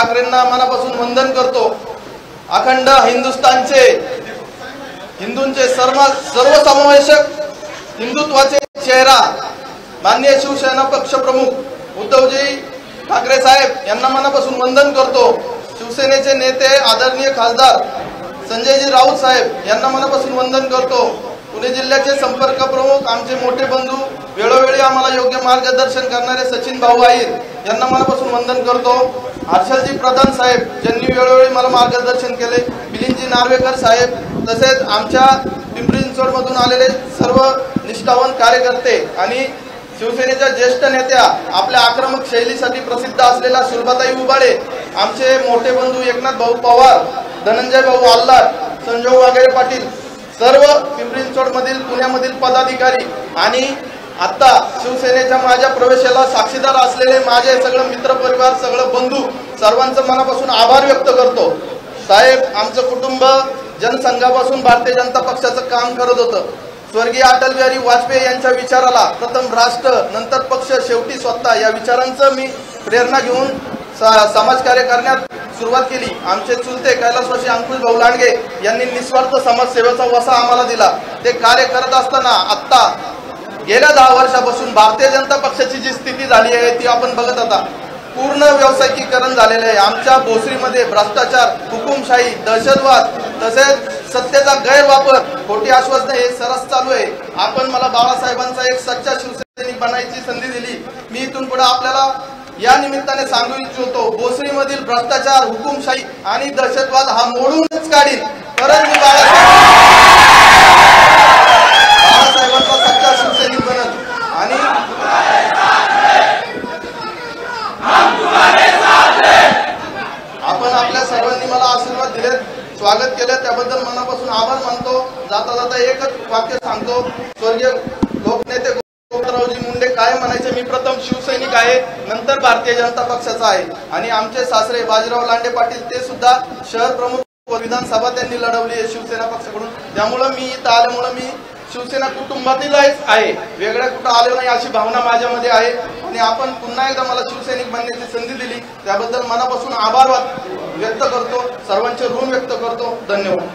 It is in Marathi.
ठाकरेंना मनापासून वंदन करतो. अखंड हिंदुस्थानचे हिंदूंचे सर्व सर्वसमावेशक हिंदुत्वाचे चेहरा माननीय शिवसेना पक्ष प्रमुख उद्धवजी ठाकरे साहेब यांना मनापासून वंदन करतो. शिवसेनेचे नेते आदरणीय खासदार संजयजी राऊत साहेब यांना मनापासून वंदन करतो. पुणे जिल्ह्याचे संपर्क प्रमुख आमचे मोठे बंधू वेळोवेळी आम्हाला योग्य मार्गदर्शन करणारे सचिन भाऊ आईर यांना मनापासून वंदन करतो. हर्षलजी प्रधान साहेब ज्यांनी वेळोवेळी मला मार्गदर्शन केले मिलिंदजी नार्वेकर साहेब तसेच आमच्या पिंपरी चिंचवडमधून आलेले सर्व निष्ठावान कार्यकर्ते आणि शिवसेनेच्या ज्येष्ठ नेत्या आपल्या आक्रमक शैलीसाठी प्रसिद्ध असलेला सुलभाताई उबाळे आमचे मोठे बंधू एकनाथ भाऊ पवार धनंजय भाऊ आल्लार संजय वगैरे पाटील सर्व पिंपरी चिंचवडमधील पुण्यामधील पदाधिकारी आणि आता शिवसेनेच्या माझ्या प्रवेशाला साक्षीदार असलेले माझे सगळं मित्रपरिवार सगळं बंधू सर्वांचं मनापासून आभार व्यक्त करतो. साहेब आमचं कुटुंब जनसंघापासून भारतीय जनता पक्षाचं काम करत होतं. स्वर्गीय अटल बिहारी वाजपेयी यांच्या विचाराला प्रथम राष्ट्र नंतर पक्ष शेवटी स्वतः या विचारांचं मी प्रेरणा घेऊन स- समाजकार्य करण्यात सुरुवात केली. आमचे चुलते कैलासवासी अंकुश भाऊ लांडगे यांनी निस्वार्थ समाजसेवेचा वसा आम्हाला दिला. ते कार्य करत असताना आत्ता गेल्या दहा वर्षापासून भारतीय जनता पक्षाची जी स्थिती झाली आहे ती आपण बघत आता. पूर्ण व्यावसायिकीकरण झालेलं आहे. आमच्या भोसरीमध्ये भ्रष्टाचार हुकुमशाही दहशतवाद तसेच सत्तेचा गैरवापर खोटी आश्वासनं हे सरस चालू आहे. आपण मला बाळासाहेबांचा एक सच्चा शिवसैनिक बनायची संधी दिली. मी इथून पुढे आपल्याला या निमित्ताने सांगू इच्छितो भोसरीमधील भ्रष्टाचार हुकुमशाही आणि दहशतवाद हा मोडूनच काढील परंतु बाळासाहेब बाळासाहेबांचा सच्चा शिवसैनिक बनत आणि आपण आपल्या सर्वांनी मला आशीर्वाद दिले स्वागत केलं. त्याबद्दल मनापासून आभार मानतो. जाता जाता एकच वाक्य सांगतो. स्वर्गीय लोकनेते गोपरावजी मुंडे काय म्हणायचे? मी प्रथम शिवसैनिक आहे. नंतर भारतीय जनता पक्षाचा आहे. आणि आमचे सासरे बाजीराव लांडे पाटील ते सुद्धा शहर प्रमुख व विधानसभा त्यांनी लढवली आहे शिवसेना पक्षाकडून. त्यामुळं मी इथं आल्यामुळं मी शिवसेना कुटुंबातीलच आहे. वेगळ्या कुठं आलो नाही अशी भावना माझ्यामध्ये आहे. आणि आपण पुन्हा एकदा मला शिवसैनिक बनण्याची संधी दिली. त्याबद्दल मनापासून आभार व्यक्त करतो. सर्वांचे ऋण व्यक्त करतो. धन्यवाद.